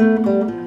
Música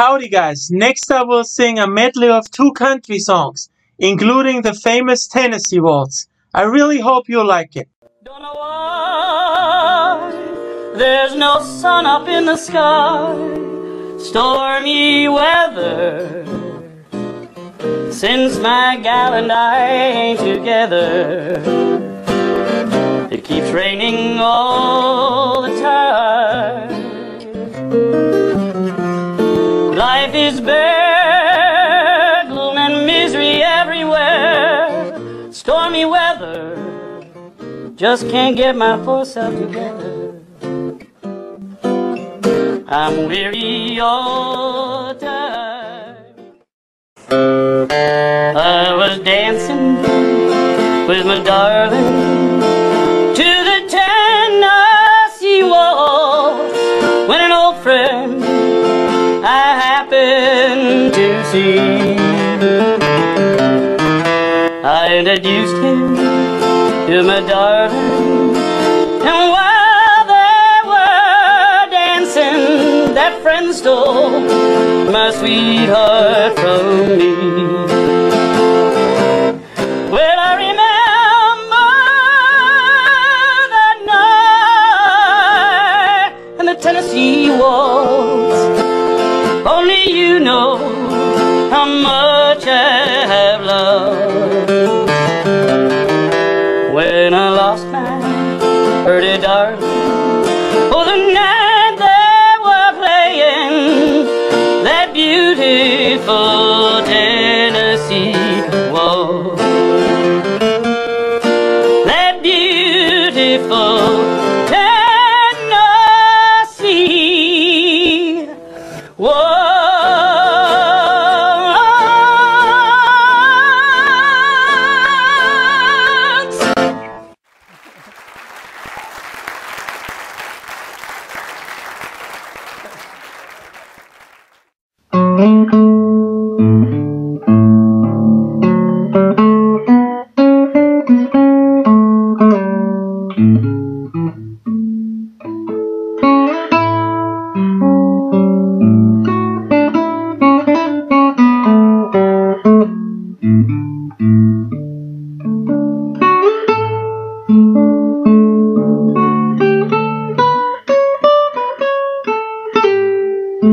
Howdy guys, next I will sing a medley of two country songs, including the famous Tennessee Waltz. I really hope you like it. Don't know why there's no sun up in the sky, stormy weather. Since my gal and I ain't together, it keeps raining all is gloom and misery everywhere. Stormy weather, just can't get my poor self together. I'm weary all the time. I was dancing with my darling see. I introduced him to my darling, and while they were dancing, that friend stole my sweetheart from me. Well, I remember that night and the Tennessee waltz. Only you know lost man. thank mm -hmm.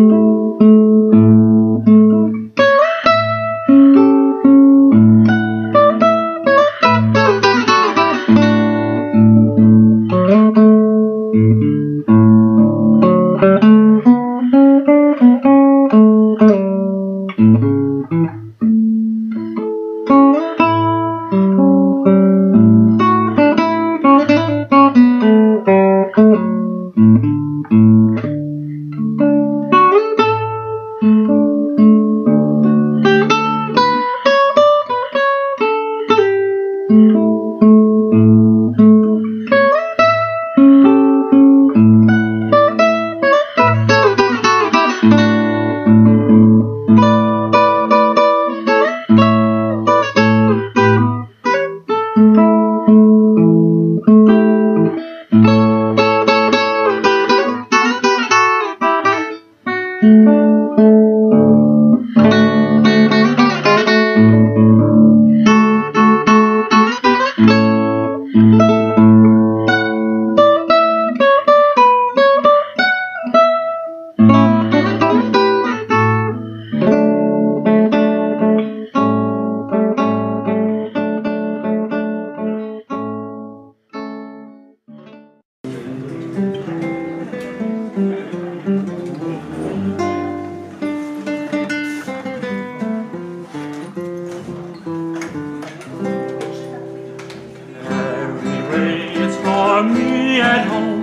you at home.